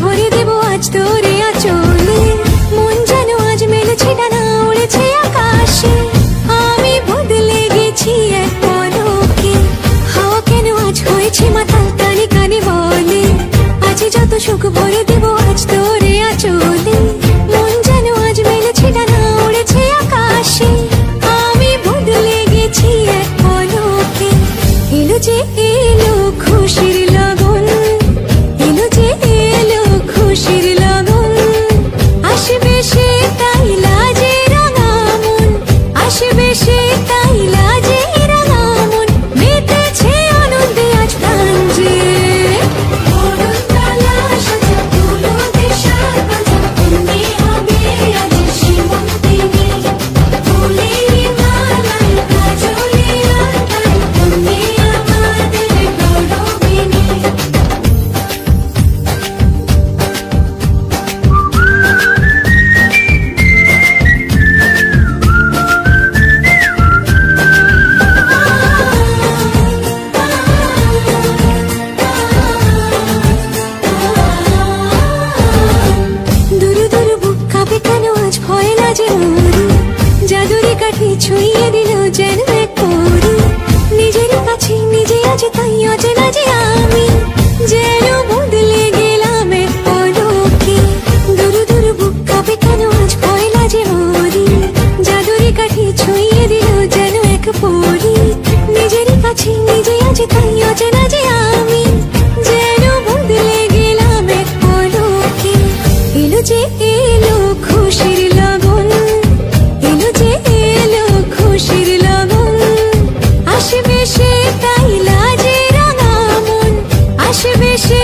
ভরে দেব আজ তোরে আচলে। মন যেন আজ মেলেছে না উড়েছে আকাশে। আমি বদলে গেছি এক পলকে। হাওয়া কেন আজ হয়েছে মাতাল কানে কানে বলে। আজ যত সুখ ভরে দেব আজ তোরে কাঠি ছুঁয়ে দিল যেন এক নিজের কাছে নিজে আজ তাই অজেনা যে আমি। যে she